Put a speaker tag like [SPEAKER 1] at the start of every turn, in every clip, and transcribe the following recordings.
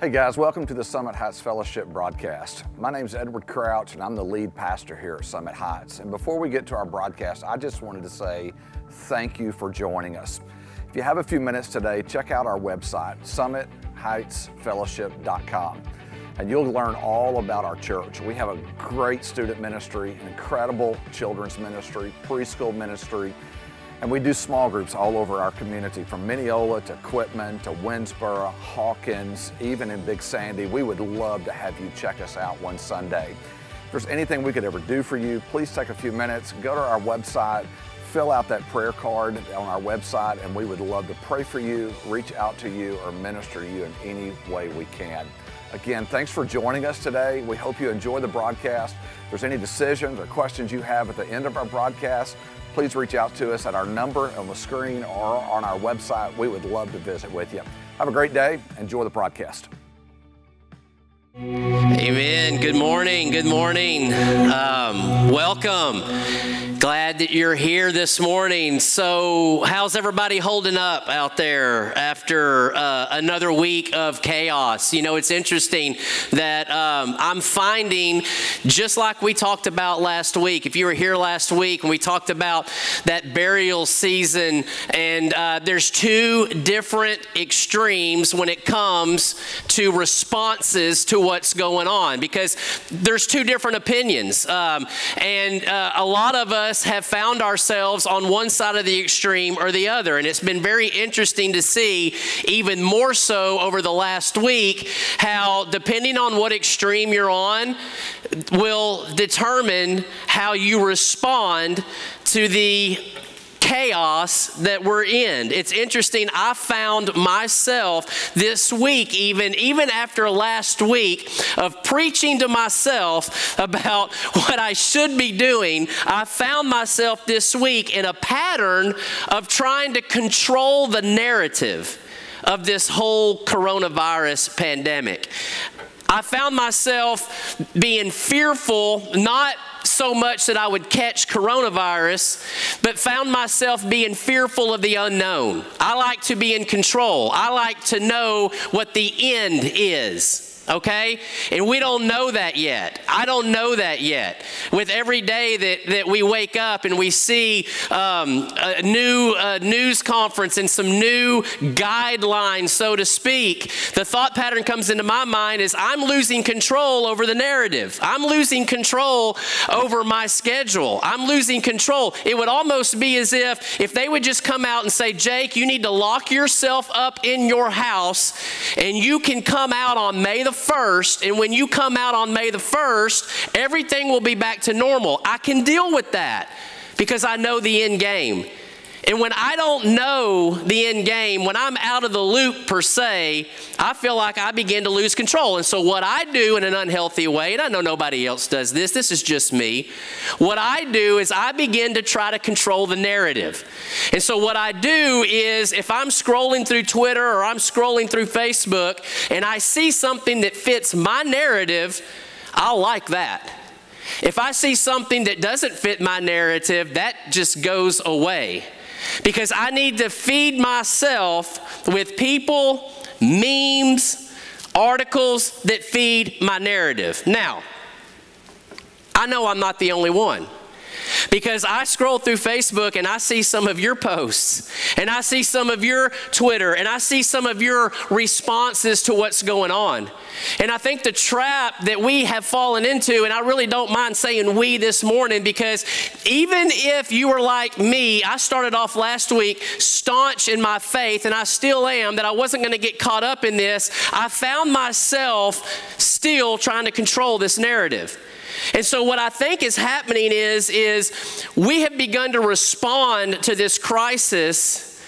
[SPEAKER 1] Hey guys, welcome to the Summit Heights Fellowship broadcast. My name is Edward Crouch and I'm the lead pastor here at Summit Heights. And before we get to our broadcast, I just wanted to say thank you for joining us. If you have a few minutes today, check out our website, summitheightsfellowship.com, and you'll learn all about our church. We have a great student ministry, incredible children's ministry, preschool ministry, and we do small groups all over our community, from Mineola to Quitman to Winnsboro, Hawkins, even in Big Sandy. We would love to have you check us out one Sunday. If there's anything we could ever do for you, please take a few minutes, go to our website, fill out that prayer card on our website, and we would love to pray for you, reach out to you, or minister you in any way we can. Again, thanks for joining us today. We hope you enjoy the broadcast. If there's any decisions or questions you have at the end of our broadcast, please reach out to us at our number on the screen or on our website. We would love to visit with you. Have a great day. Enjoy the broadcast.
[SPEAKER 2] Amen. Good morning. Good morning. Um, welcome. Glad that you're here this morning. So, how's everybody holding up out there after uh, another week of chaos? You know, it's interesting that um, I'm finding, just like we talked about last week, if you were here last week and we talked about that burial season, and uh, there's two different extremes when it comes to responses to what's going on because there's two different opinions. Um, and uh, a lot of us have found ourselves on one side of the extreme or the other. And it's been very interesting to see, even more so over the last week, how depending on what extreme you're on, will determine how you respond to the chaos that we're in. It's interesting. I found myself this week, even, even after last week of preaching to myself about what I should be doing, I found myself this week in a pattern of trying to control the narrative of this whole coronavirus pandemic. I found myself being fearful, not so much that I would catch coronavirus, but found myself being fearful of the unknown. I like to be in control. I like to know what the end is okay? And we don't know that yet. I don't know that yet. With every day that, that we wake up and we see um, a new news conference and some new guidelines, so to speak, the thought pattern comes into my mind is I'm losing control over the narrative. I'm losing control over my schedule. I'm losing control. It would almost be as if if they would just come out and say, Jake, you need to lock yourself up in your house and you can come out on May the 1st, and when you come out on May the 1st, everything will be back to normal. I can deal with that because I know the end game. And when I don't know the end game, when I'm out of the loop per se, I feel like I begin to lose control. And so, what I do in an unhealthy way, and I know nobody else does this, this is just me. What I do is I begin to try to control the narrative. And so, what I do is if I'm scrolling through Twitter or I'm scrolling through Facebook and I see something that fits my narrative, I'll like that. If I see something that doesn't fit my narrative, that just goes away because I need to feed myself with people, memes, articles that feed my narrative. Now, I know I'm not the only one. Because I scroll through Facebook and I see some of your posts, and I see some of your Twitter, and I see some of your responses to what's going on. And I think the trap that we have fallen into, and I really don't mind saying we this morning because even if you were like me, I started off last week staunch in my faith, and I still am, that I wasn't going to get caught up in this. I found myself still trying to control this narrative. And so what I think is happening is, is we have begun to respond to this crisis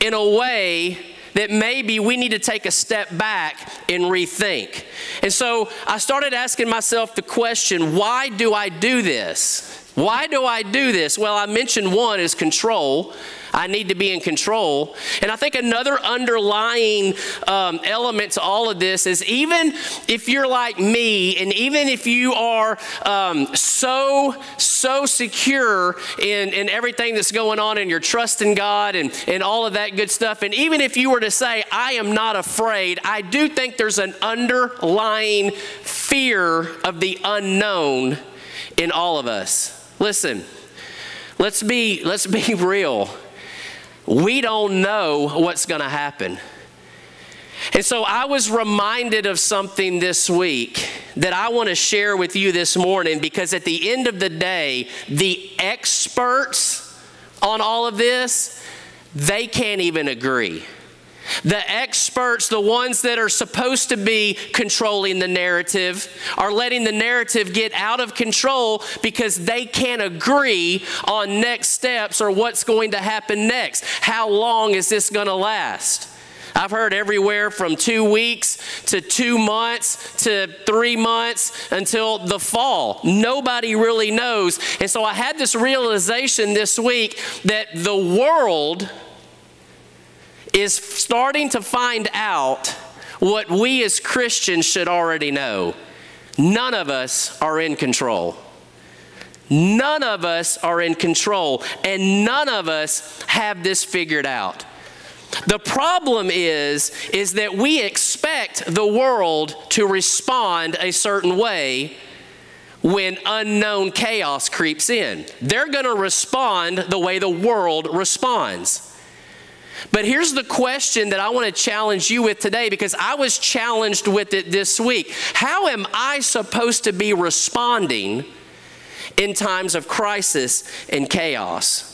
[SPEAKER 2] in a way that maybe we need to take a step back and rethink. And so I started asking myself the question, why do I do this? Why do I do this? Well, I mentioned one is control. I need to be in control. And I think another underlying um, element to all of this is even if you're like me, and even if you are um, so, so secure in, in everything that's going on and you're trusting God and, and all of that good stuff, and even if you were to say, I am not afraid, I do think there's an underlying fear of the unknown in all of us. Listen, let's be, let's be real. We don't know what's going to happen. And so I was reminded of something this week that I want to share with you this morning because at the end of the day, the experts on all of this, they can't even agree. The experts, the ones that are supposed to be controlling the narrative, are letting the narrative get out of control because they can't agree on next steps or what's going to happen next. How long is this going to last? I've heard everywhere from two weeks to two months to three months until the fall. Nobody really knows. And so I had this realization this week that the world is starting to find out what we as Christians should already know. None of us are in control. None of us are in control, and none of us have this figured out. The problem is, is that we expect the world to respond a certain way when unknown chaos creeps in. They're going to respond the way the world responds. But here's the question that I want to challenge you with today because I was challenged with it this week. How am I supposed to be responding in times of crisis and chaos?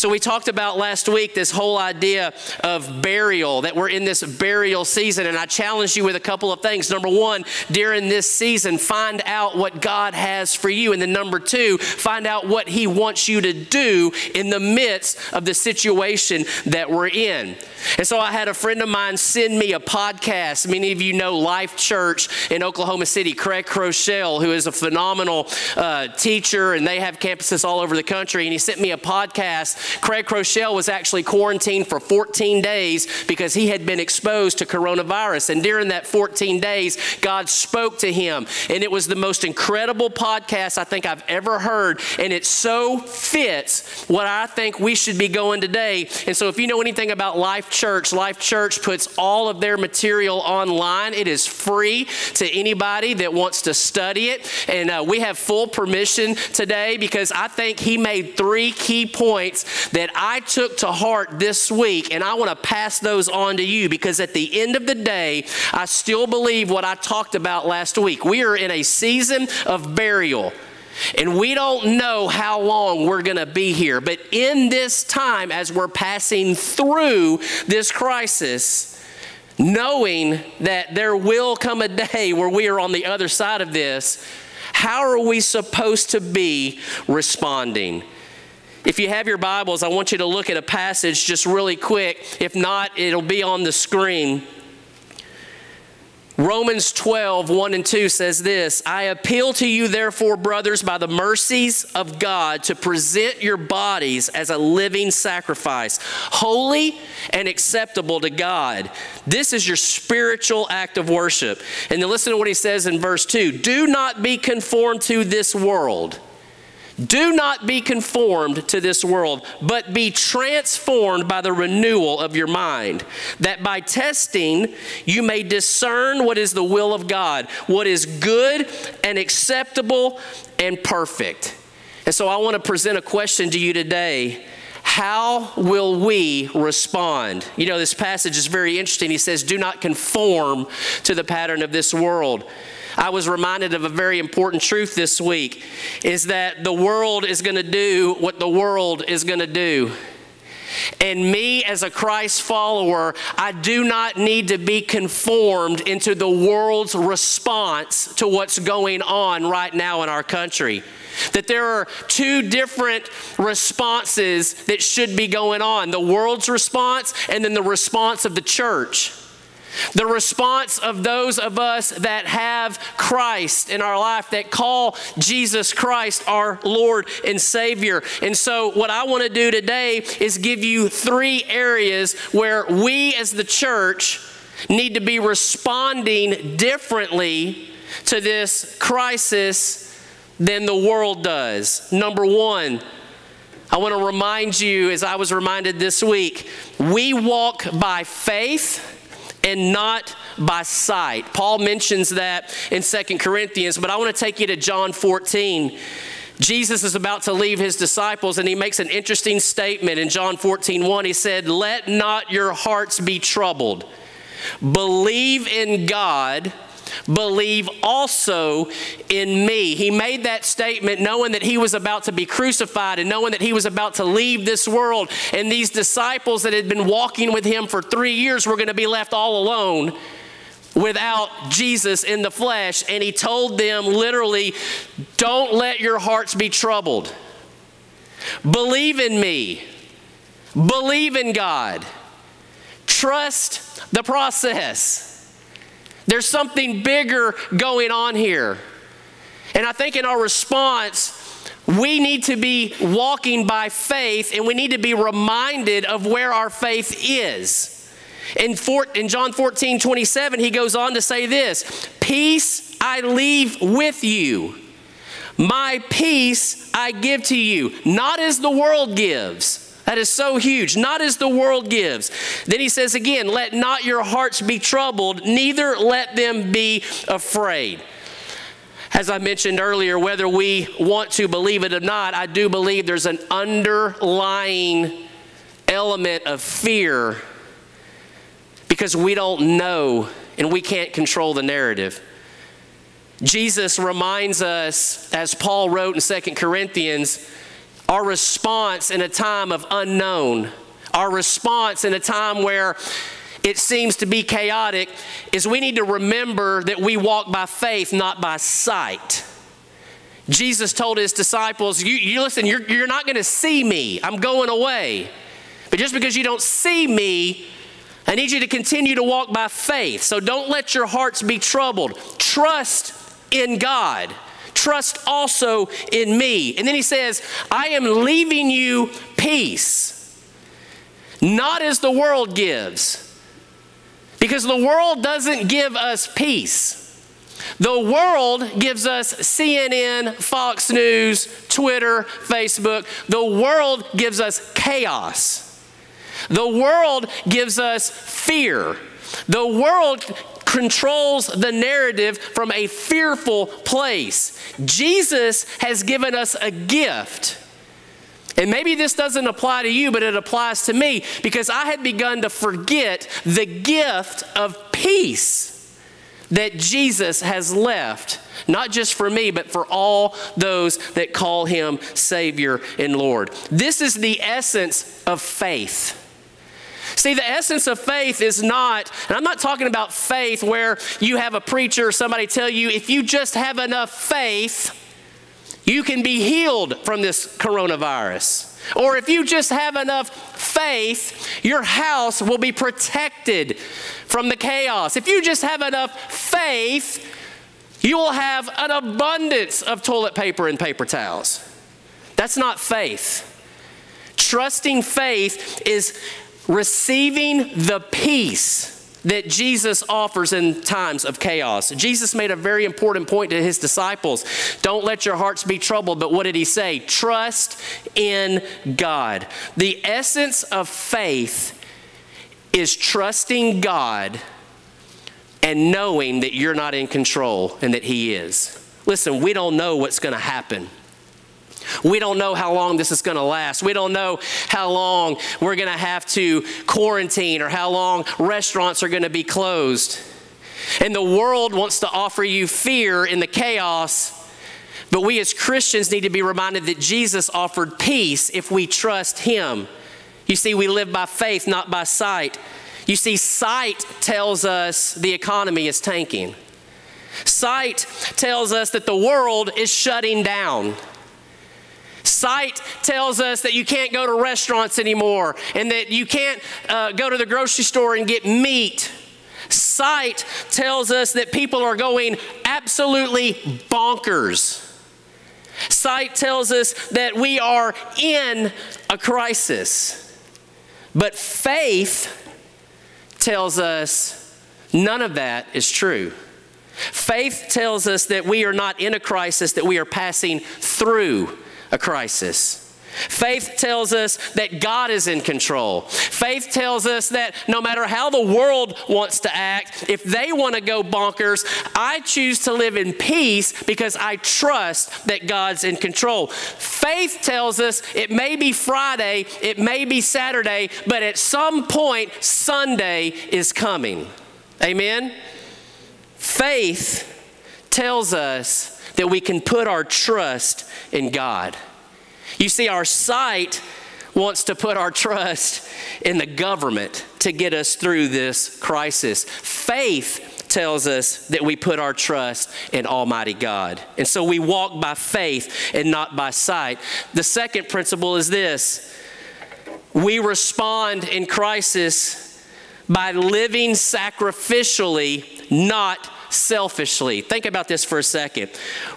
[SPEAKER 2] So, we talked about last week this whole idea of burial, that we're in this burial season. And I challenged you with a couple of things. Number one, during this season, find out what God has for you. And then number two, find out what He wants you to do in the midst of the situation that we're in. And so, I had a friend of mine send me a podcast. Many of you know Life Church in Oklahoma City, Craig Groeschel, who is a phenomenal uh, teacher, and they have campuses all over the country. And he sent me a podcast Craig Groeschel was actually quarantined for 14 days because he had been exposed to coronavirus. And during that 14 days, God spoke to him. And it was the most incredible podcast I think I've ever heard. And it so fits what I think we should be going today. And so if you know anything about Life Church, Life Church puts all of their material online. It is free to anybody that wants to study it. And uh, we have full permission today because I think he made three key points that I took to heart this week, and I want to pass those on to you because at the end of the day, I still believe what I talked about last week. We are in a season of burial. And we don't know how long we're going to be here. But in this time, as we're passing through this crisis, knowing that there will come a day where we are on the other side of this, how are we supposed to be responding? If you have your Bibles, I want you to look at a passage just really quick. If not, it'll be on the screen. Romans 12, 1 and 2 says this I appeal to you, therefore, brothers, by the mercies of God, to present your bodies as a living sacrifice, holy and acceptable to God. This is your spiritual act of worship. And then listen to what he says in verse 2 Do not be conformed to this world do not be conformed to this world, but be transformed by the renewal of your mind, that by testing you may discern what is the will of God, what is good and acceptable and perfect. And so I want to present a question to you today. How will we respond? You know, this passage is very interesting. He says, Do not conform to the pattern of this world. I was reminded of a very important truth this week is that the world is going to do what the world is going to do. And me, as a Christ follower, I do not need to be conformed into the world's response to what's going on right now in our country. That there are two different responses that should be going on the world's response and then the response of the church. The response of those of us that have Christ in our life, that call Jesus Christ our Lord and Savior. And so, what I want to do today is give you three areas where we as the church need to be responding differently to this crisis than the world does. Number one, I want to remind you, as I was reminded this week, we walk by faith and not by sight. Paul mentions that in Second Corinthians, but I want to take you to John 14. Jesus is about to leave his disciples and he makes an interesting statement in John 14, 1. He said, Let not your hearts be troubled. Believe in God believe also in me. He made that statement knowing that he was about to be crucified and knowing that he was about to leave this world. And these disciples that had been walking with him for three years were going to be left all alone without Jesus in the flesh. And he told them literally, Don't let your hearts be troubled. Believe in me. Believe in God. Trust the process. There's something bigger going on here. And I think in our response, we need to be walking by faith and we need to be reminded of where our faith is. In, four, in John 14, 27, he goes on to say this Peace I leave with you, my peace I give to you, not as the world gives. That is so huge, not as the world gives. Then he says again, let not your hearts be troubled, neither let them be afraid. As I mentioned earlier, whether we want to believe it or not, I do believe there's an underlying element of fear because we don't know and we can't control the narrative. Jesus reminds us, as Paul wrote in Second Corinthians, our response in a time of unknown, our response in a time where it seems to be chaotic, is we need to remember that we walk by faith, not by sight. Jesus told his disciples, You, you listen, you're, you're not going to see me. I'm going away. But just because you don't see me, I need you to continue to walk by faith. So don't let your hearts be troubled. Trust in God trust also in me. And then he says, I am leaving you peace, not as the world gives. Because the world doesn't give us peace. The world gives us CNN, Fox News, Twitter, Facebook. The world gives us chaos. The world gives us fear. The world controls the narrative from a fearful place. Jesus has given us a gift. And maybe this doesn't apply to you, but it applies to me because I had begun to forget the gift of peace that Jesus has left, not just for me, but for all those that call him Savior and Lord. This is the essence of faith. See, the essence of faith is not, and I'm not talking about faith where you have a preacher or somebody tell you if you just have enough faith, you can be healed from this coronavirus. Or if you just have enough faith, your house will be protected from the chaos. If you just have enough faith, you will have an abundance of toilet paper and paper towels. That's not faith. Trusting faith is receiving the peace that Jesus offers in times of chaos. Jesus made a very important point to his disciples. Don't let your hearts be troubled, but what did he say? Trust in God. The essence of faith is trusting God and knowing that you're not in control and that he is. Listen, we don't know what's going to happen. We don't know how long this is going to last. We don't know how long we're going to have to quarantine or how long restaurants are going to be closed. And the world wants to offer you fear in the chaos, but we as Christians need to be reminded that Jesus offered peace if we trust Him. You see, we live by faith, not by sight. You see, sight tells us the economy is tanking. Sight tells us that the world is shutting down. Sight tells us that you can't go to restaurants anymore and that you can't uh, go to the grocery store and get meat. Sight tells us that people are going absolutely bonkers. Sight tells us that we are in a crisis. But faith tells us none of that is true. Faith tells us that we are not in a crisis, that we are passing through a crisis. Faith tells us that God is in control. Faith tells us that no matter how the world wants to act, if they want to go bonkers, I choose to live in peace because I trust that God's in control. Faith tells us it may be Friday, it may be Saturday, but at some point, Sunday is coming. Amen? Faith tells us that we can put our trust in God. You see, our sight wants to put our trust in the government to get us through this crisis. Faith tells us that we put our trust in Almighty God. And so we walk by faith and not by sight. The second principle is this we respond in crisis by living sacrificially, not selfishly. Think about this for a second.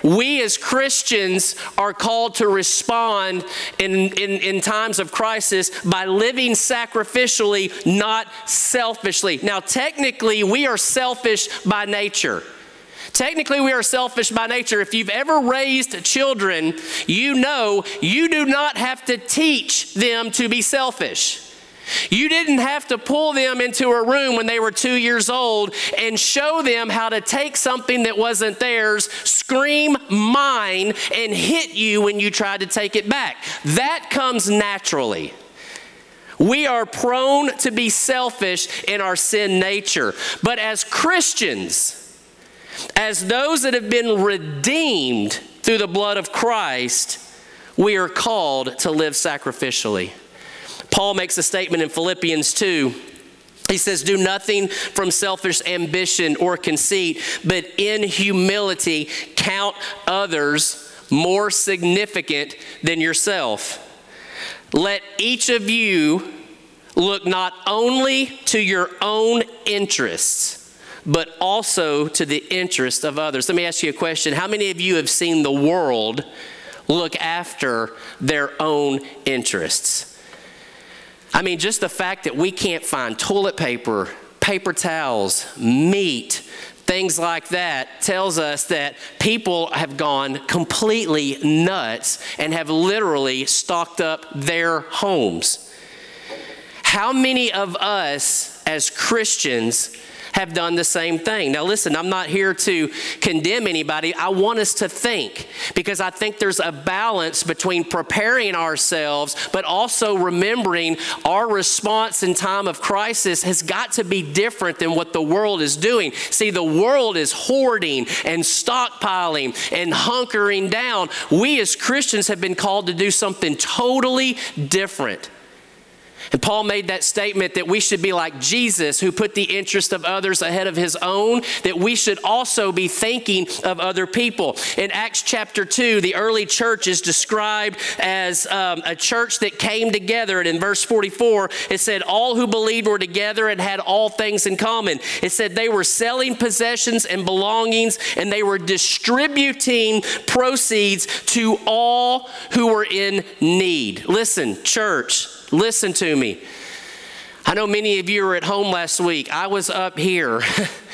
[SPEAKER 2] We as Christians are called to respond in, in, in times of crisis by living sacrificially, not selfishly. Now, technically, we are selfish by nature. Technically, we are selfish by nature. If you've ever raised children, you know you do not have to teach them to be selfish. You didn't have to pull them into a room when they were two years old and show them how to take something that wasn't theirs, scream mine, and hit you when you tried to take it back. That comes naturally. We are prone to be selfish in our sin nature. But as Christians, as those that have been redeemed through the blood of Christ, we are called to live sacrificially. Paul makes a statement in Philippians 2. He says, Do nothing from selfish ambition or conceit, but in humility count others more significant than yourself. Let each of you look not only to your own interests, but also to the interest of others. Let me ask you a question. How many of you have seen the world look after their own interests? I mean, just the fact that we can't find toilet paper, paper towels, meat, things like that tells us that people have gone completely nuts and have literally stocked up their homes. How many of us as Christians have done the same thing. Now, listen, I'm not here to condemn anybody. I want us to think because I think there's a balance between preparing ourselves, but also remembering our response in time of crisis has got to be different than what the world is doing. See, the world is hoarding and stockpiling and hunkering down. We as Christians have been called to do something totally different. And Paul made that statement that we should be like Jesus, who put the interest of others ahead of his own, that we should also be thinking of other people. In Acts chapter 2, the early church is described as um, a church that came together. And in verse 44, it said, All who believed were together and had all things in common. It said they were selling possessions and belongings, and they were distributing proceeds to all who were in need. Listen, church, Listen to me. I know many of you were at home last week. I was up here.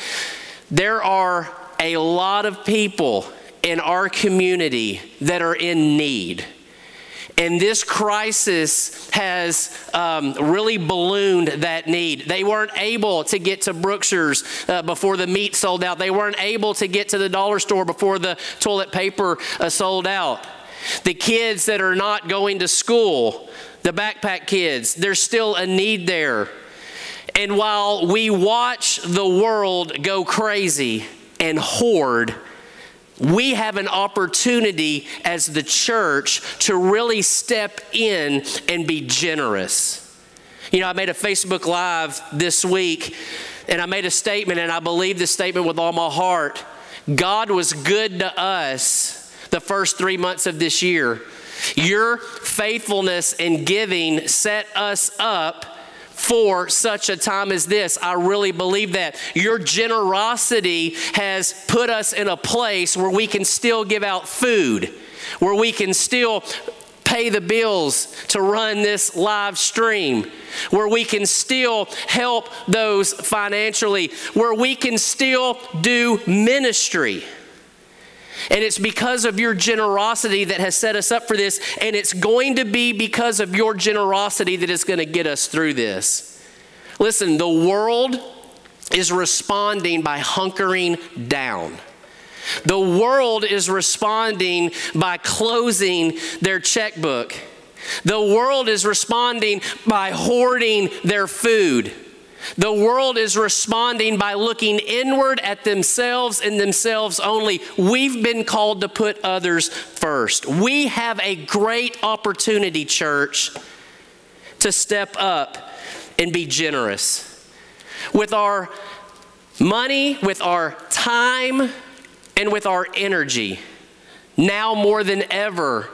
[SPEAKER 2] there are a lot of people in our community that are in need. And this crisis has um, really ballooned that need. They weren't able to get to Brookshire's uh, before the meat sold out. They weren't able to get to the dollar store before the toilet paper uh, sold out. The kids that are not going to school, the backpack kids, there's still a need there. And while we watch the world go crazy and hoard, we have an opportunity as the church to really step in and be generous. You know, I made a Facebook Live this week and I made a statement, and I believe this statement with all my heart. God was good to us the first three months of this year. Your faithfulness in giving set us up for such a time as this. I really believe that. Your generosity has put us in a place where we can still give out food, where we can still pay the bills to run this live stream, where we can still help those financially, where we can still do ministry. And it's because of your generosity that has set us up for this, and it's going to be because of your generosity that is going to get us through this. Listen, the world is responding by hunkering down. The world is responding by closing their checkbook. The world is responding by hoarding their food. The world is responding by looking inward at themselves and themselves only. We've been called to put others first. We have a great opportunity, church, to step up and be generous. With our money, with our time, and with our energy. Now more than ever,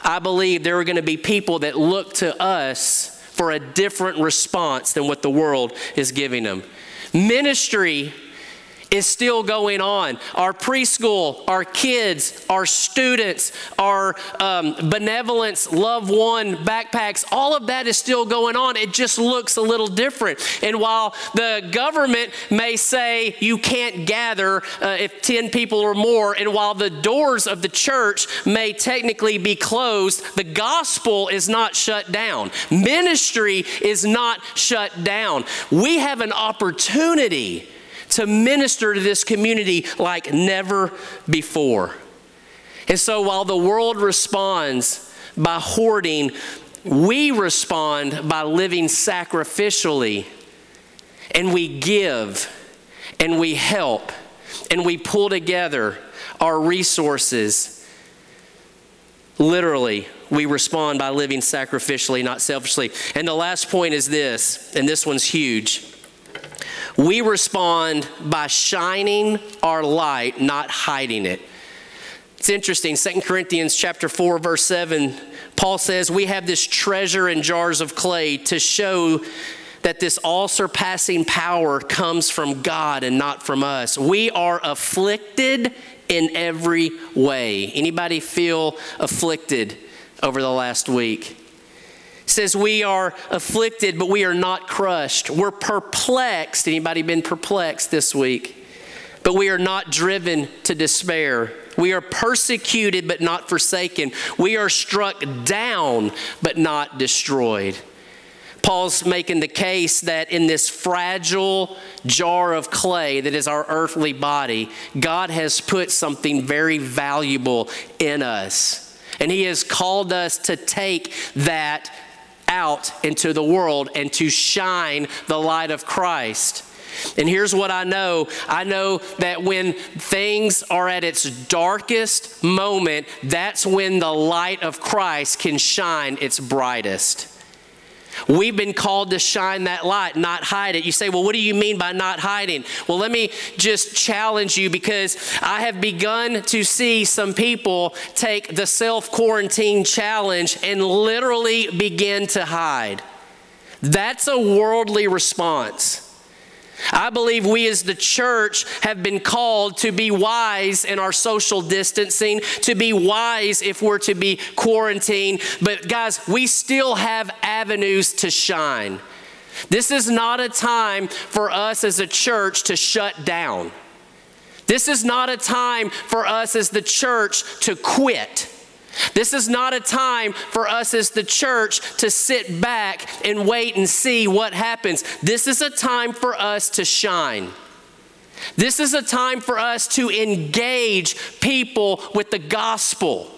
[SPEAKER 2] I believe there are going to be people that look to us for a different response than what the world is giving them. Ministry is still going on. Our preschool, our kids, our students, our um, benevolence, love one backpacks, all of that is still going on. It just looks a little different. And while the government may say you can't gather uh, if 10 people or more, and while the doors of the church may technically be closed, the gospel is not shut down. Ministry is not shut down. We have an opportunity to minister to this community like never before. And so while the world responds by hoarding, we respond by living sacrificially and we give and we help and we pull together our resources. Literally, we respond by living sacrificially, not selfishly. And the last point is this, and this one's huge. We respond by shining our light, not hiding it. It's interesting, 2 Corinthians chapter 4 verse 7, Paul says, "We have this treasure in jars of clay to show that this all-surpassing power comes from God and not from us. We are afflicted in every way." Anybody feel afflicted over the last week? Says we are afflicted, but we are not crushed. We're perplexed. Anybody been perplexed this week? But we are not driven to despair. We are persecuted, but not forsaken. We are struck down, but not destroyed. Paul's making the case that in this fragile jar of clay that is our earthly body, God has put something very valuable in us. And He has called us to take that out into the world and to shine the light of Christ. And here's what I know I know that when things are at its darkest moment, that's when the light of Christ can shine its brightest. We've been called to shine that light, not hide it. You say, well, what do you mean by not hiding? Well, let me just challenge you because I have begun to see some people take the self quarantine challenge and literally begin to hide. That's a worldly response. I believe we as the church have been called to be wise in our social distancing, to be wise if we're to be quarantined. But guys, we still have avenues to shine. This is not a time for us as a church to shut down. This is not a time for us as the church to quit. This is not a time for us as the church to sit back and wait and see what happens. This is a time for us to shine. This is a time for us to engage people with the gospel.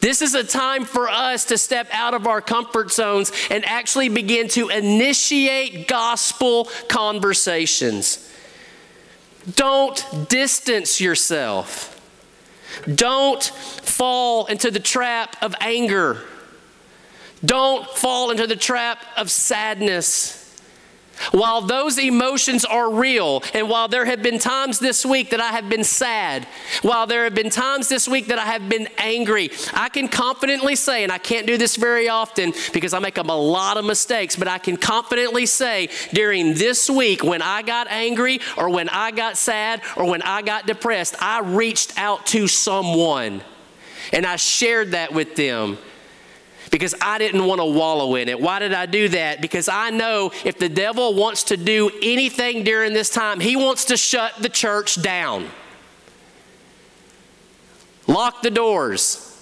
[SPEAKER 2] This is a time for us to step out of our comfort zones and actually begin to initiate gospel conversations. Don't distance yourself. Don't fall into the trap of anger. Don't fall into the trap of sadness. While those emotions are real, and while there have been times this week that I have been sad, while there have been times this week that I have been angry, I can confidently say, and I can't do this very often because I make a lot of mistakes, but I can confidently say during this week when I got angry or when I got sad or when I got depressed, I reached out to someone and I shared that with them because I didn't want to wallow in it. Why did I do that? Because I know if the devil wants to do anything during this time, he wants to shut the church down. Lock the doors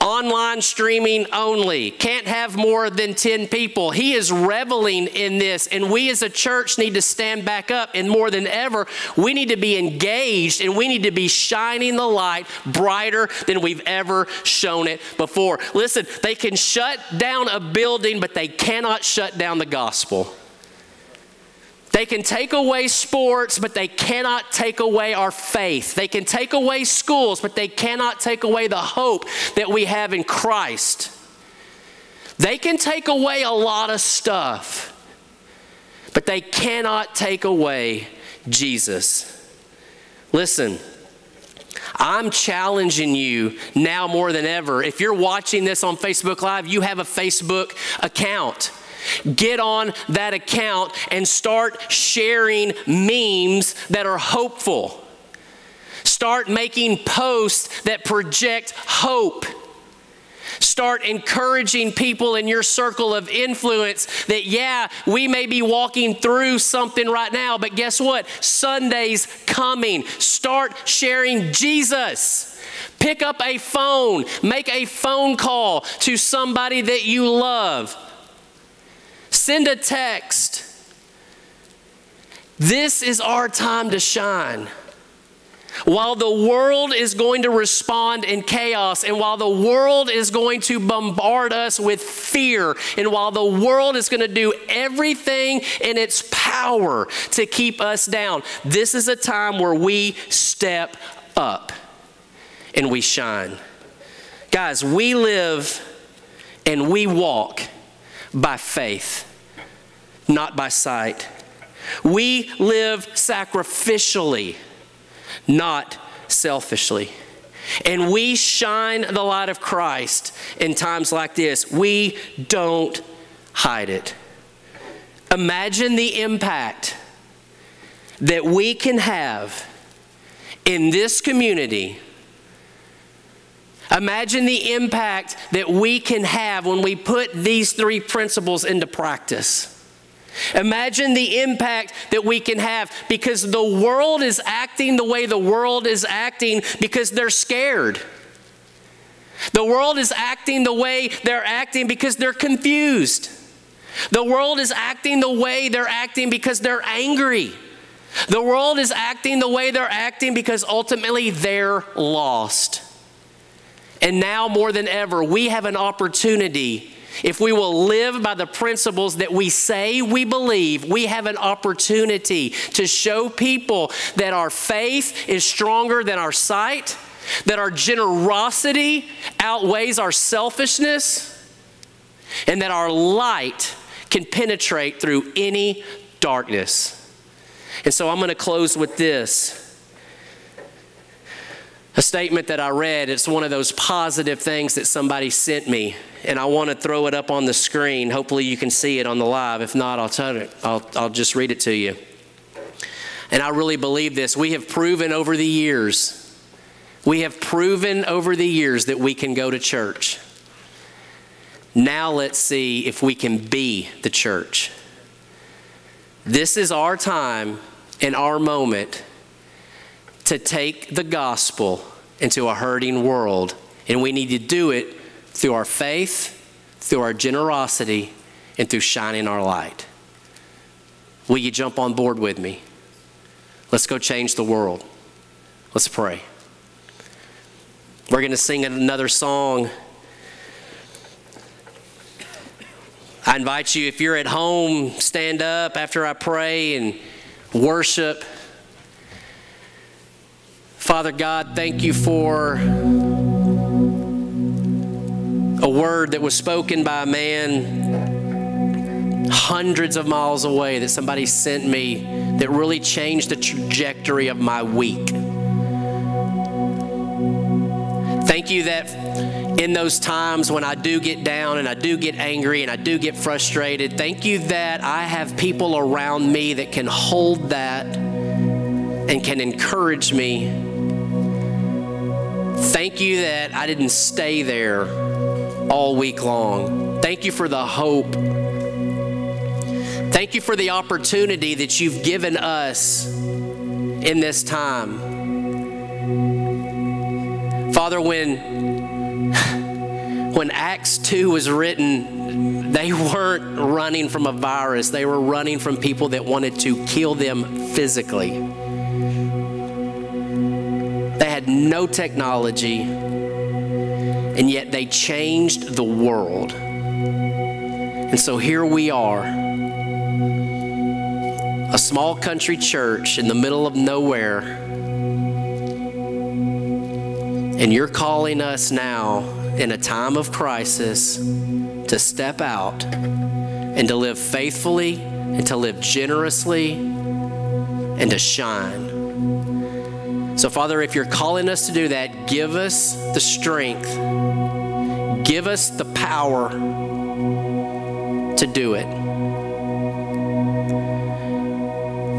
[SPEAKER 2] online streaming only, can't have more than 10 people. He is reveling in this, and we as a church need to stand back up. And more than ever, we need to be engaged and we need to be shining the light brighter than we've ever shown it before. Listen, they can shut down a building, but they cannot shut down the gospel. They can take away sports, but they cannot take away our faith. They can take away schools, but they cannot take away the hope that we have in Christ. They can take away a lot of stuff, but they cannot take away Jesus. Listen, I'm challenging you now more than ever. If you're watching this on Facebook Live, you have a Facebook account. Get on that account and start sharing memes that are hopeful. Start making posts that project hope. Start encouraging people in your circle of influence that, yeah, we may be walking through something right now, but guess what? Sunday's coming. Start sharing Jesus. Pick up a phone, make a phone call to somebody that you love. Send a text. This is our time to shine. While the world is going to respond in chaos, and while the world is going to bombard us with fear, and while the world is going to do everything in its power to keep us down, this is a time where we step up and we shine. Guys, we live and we walk by faith, not by sight. We live sacrificially, not selfishly. And we shine the light of Christ in times like this. We don't hide it. Imagine the impact that we can have in this community Imagine the impact that we can have when we put these three principles into practice. Imagine the impact that we can have because the world is acting the way the world is acting because they're scared. The world is acting the way they're acting because they're confused. The world is acting the way they're acting because they're angry. The world is acting the way they're acting because ultimately they're lost. And now more than ever, we have an opportunity. If we will live by the principles that we say we believe, we have an opportunity to show people that our faith is stronger than our sight, that our generosity outweighs our selfishness, and that our light can penetrate through any darkness. And so I'm going to close with this a statement that I read. It's one of those positive things that somebody sent me, and I want to throw it up on the screen. Hopefully, you can see it on the live. If not, I'll tell it. I'll, I'll just read it to you. And I really believe this. We have proven over the years, we have proven over the years that we can go to church. Now let's see if we can be the church. This is our time and our moment to take the gospel into a hurting world. And we need to do it through our faith, through our generosity, and through shining our light. Will you jump on board with me? Let's go change the world. Let's pray. We're going to sing another song. I invite you, if you're at home, stand up after I pray and worship. Father God, thank you for a word that was spoken by a man hundreds of miles away that somebody sent me that really changed the trajectory of my week. Thank you that in those times when I do get down and I do get angry and I do get frustrated, thank you that I have people around me that can hold that and can encourage me. Thank you that I didn't stay there all week long. Thank you for the hope. Thank you for the opportunity that you've given us in this time. Father, when, when Acts 2 was written, they weren't running from a virus, they were running from people that wanted to kill them physically. Had no technology, and yet they changed the world. And so here we are, a small country church in the middle of nowhere and you're calling us now in a time of crisis to step out and to live faithfully and to live generously and to shine. So, Father, if you're calling us to do that, give us the strength, give us the power to do it.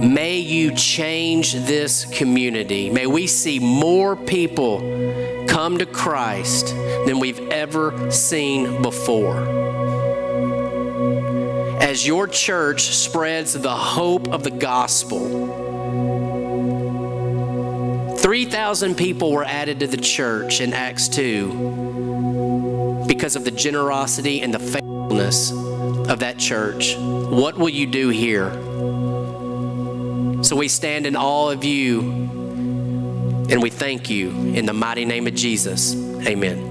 [SPEAKER 2] May you change this community. May we see more people come to Christ than we've ever seen before. As your church spreads the hope of the gospel, 3,000 people were added to the church in Acts 2 because of the generosity and the faithfulness of that church. What will you do here? So we stand in awe of you and we thank you in the mighty name of Jesus. Amen.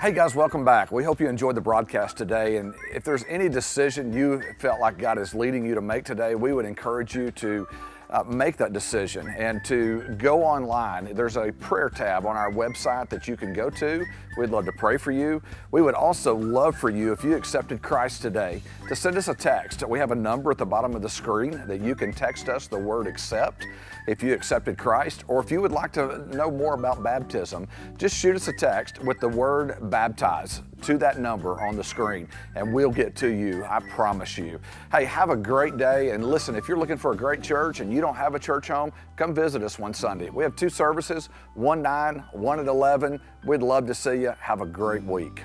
[SPEAKER 1] Hey guys, welcome back. We hope you enjoyed the broadcast today. And if there's any decision you felt like God is leading you to make today, we would encourage you to uh, make that decision and to go online. There's a prayer tab on our website that you can go to. We'd love to pray for you. We would also love for you, if you accepted Christ today, to send us a text. We have a number at the bottom of the screen that you can text us the word accept if you accepted Christ, or if you would like to know more about baptism, just shoot us a text with the word baptize to that number on the screen and we'll get to you. I promise you. Hey, have a great day. And listen, if you're looking for a great church and you don't have a church home, come visit us one Sunday. We have two services, one 9, one at 11. We'd love to see you. Have a great week.